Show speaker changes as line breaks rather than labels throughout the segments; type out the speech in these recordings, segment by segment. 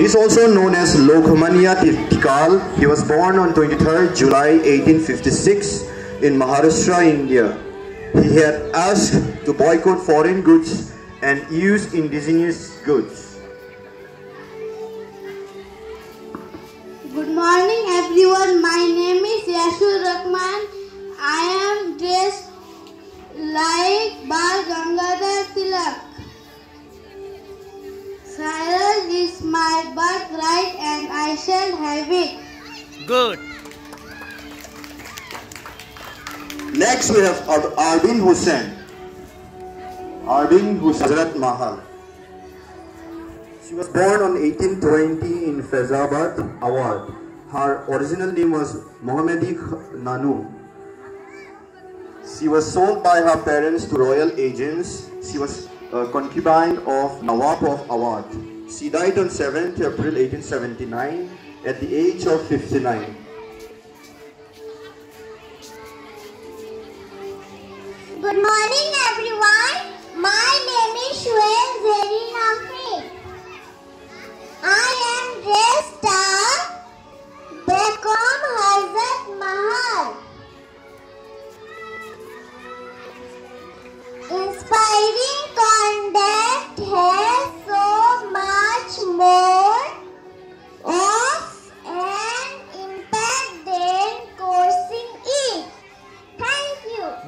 He is also known as Lokmanya Tikal. He was born on 23rd July 1856 in Maharashtra, India. He had asked to boycott foreign goods and use indigenous goods.
Good morning everyone. My name is Yashur Rahman. I am dressed like Bal Gangadhar Tilak. Is my birthright and I shall have it.
Good.
Next we have Ar- Arvind Hussain. Arvind Hussain Hazrat Mahal. She was born on 1820 in Faizabad, Awad. Her original name was Mohammadi Nanu. She was sold by her parents to royal agents. She was a concubine of Nawab of Awad. She died on 7th April 1879 at the age of 59.
Good morning everyone. My name is Shwel Zeri Nafi. I am dressed up Begum Hazrat Mahal. Inspiring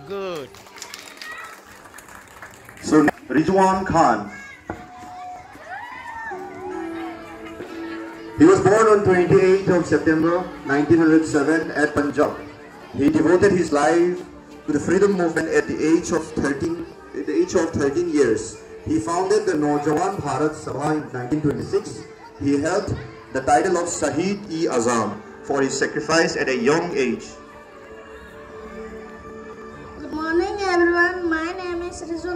Good.
So Rizwan Khan. He was born on 28th of September 1907 at Punjab. He devoted his life to the freedom movement at the age of 13 at the age of 13 years. He founded the Naujawan Bharat Sabha in 1926. He held the title of Shahid-e-Azam for his sacrifice at a young age.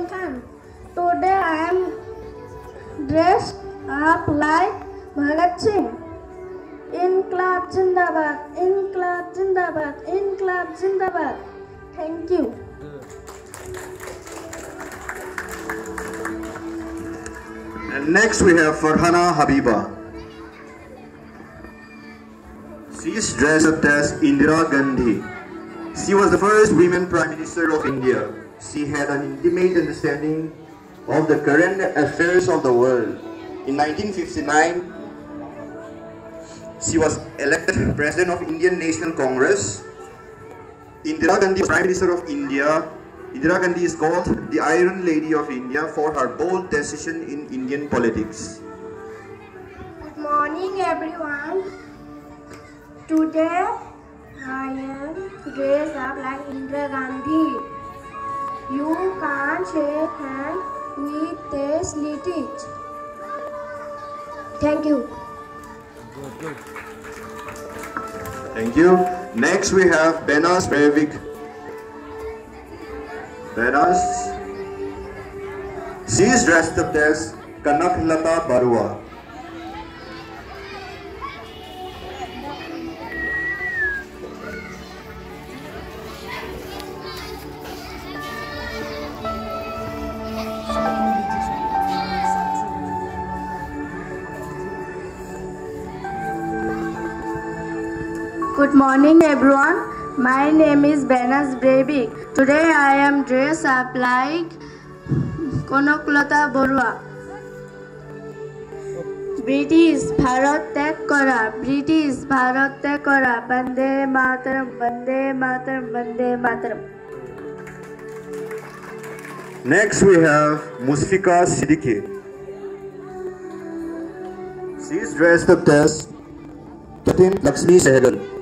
Khan. Today I am dressed up like Bhagat Singh. In Inkilab Zindabad, Inkilab Zindabad, Inkilab Zindabad. Thank you.
And next we have Farhana Habiba. She is dressed up as Indira Gandhi. She was the first women Prime Minister of India. She had an intimate understanding of the current affairs of the world. In 1959, she was elected President of Indian National Congress. Indira Gandhi was Prime Minister of India. Indira Gandhi is called the Iron Lady of India for her bold decision in Indian politics.
Good morning everyone. Today I am dressed up like Indira Gandhi. You can't shake hands with this litige. Thank you.
Good, good.
Thank you. Next we have Benas Breivik. Benas. She is dressed up as Kanak Lata Barua.
Good morning everyone. My name is Benas Breivik. Today I am dressed up like Konoklata Borua. British Bharat ত্যাগ করা British Bharat ত্যাগ করা বন্দে মাতরম বন্দে মাতরম বন্দে মাতরম
Next we have Musfika Siddiqui. She is dressed up as Captain Lakshmi Sehgal.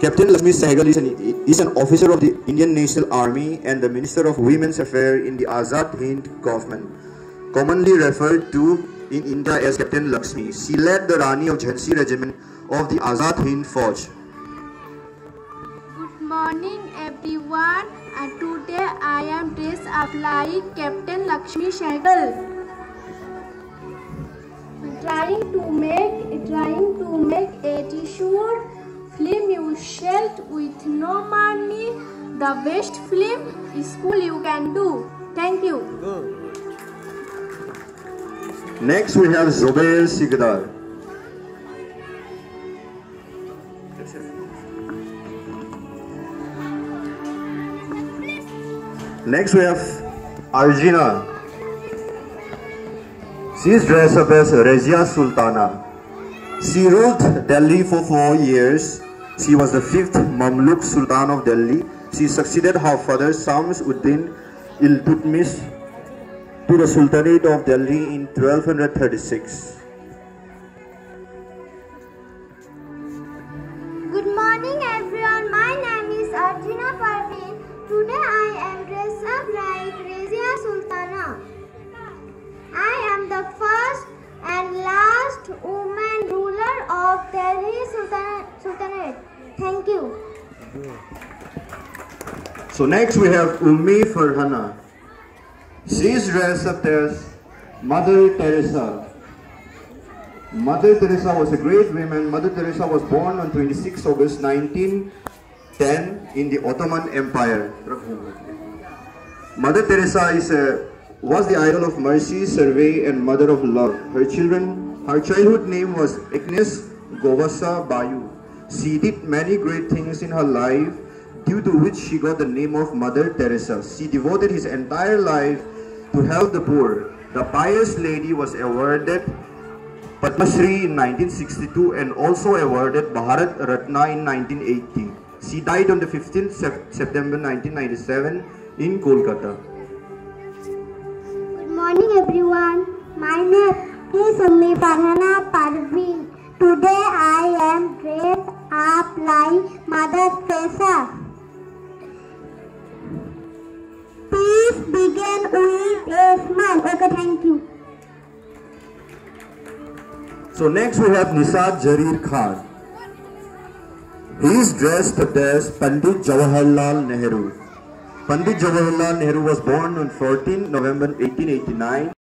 Captain Lakshmi Sehgal is an, is an officer of the Indian National Army and the Minister of Women's Affairs in the Azad Hind government, commonly referred to in India as Captain Lakshmi. She led the Rani of Jhansi regiment of the Azad Hind Fauj.
Good morning everyone. And today I am dressed up like Captain Lakshmi Sehgal. Trying to make trying to make a t-shirt film you shent with no money. The best film school you can do. Thank you.
Next we have Zubair Sigdar. Next we have Arjuna. is dressed up as Razia Sultana. She ruled Delhi for four years she was the fifth Mamluk Sultan of Delhi. She succeeded her father Shams Uddin to the Sultanate of Delhi in 1236.
Good morning everyone, my name is Arjuna Parveen. Today I am dressed up like Razia Sultana. I am the first and last woman ruler of Delhi Sultanate. Thank you.
So next we have Ummi Farhana. She is dressed up as Mother Teresa. Mother Teresa was a great woman. Mother Teresa was born on 26 August 1910 in the Ottoman Empire. Mother Teresa is a, was the idol of mercy, survey and mother of love. Her children, her childhood name was Agnes Govasa Bayu. She did many great things in her life due to which she got the name of Mother Teresa. She devoted his entire life to help the poor. The pious lady was awarded Padma Shri in 1962 and also awarded Bharat Ratna in 1980. She died on the 15th September 1997 in Kolkata.
Good morning everyone. My name is Ummi Farhana Parveen. Today I Mother Teresa. Please begin with a smile. Okay, thank you.
So next we have Nisad Jarir Khan. He is dressed as Pandit Jawaharlal Nehru. Pandit Jawaharlal Nehru was born on 14 November 1889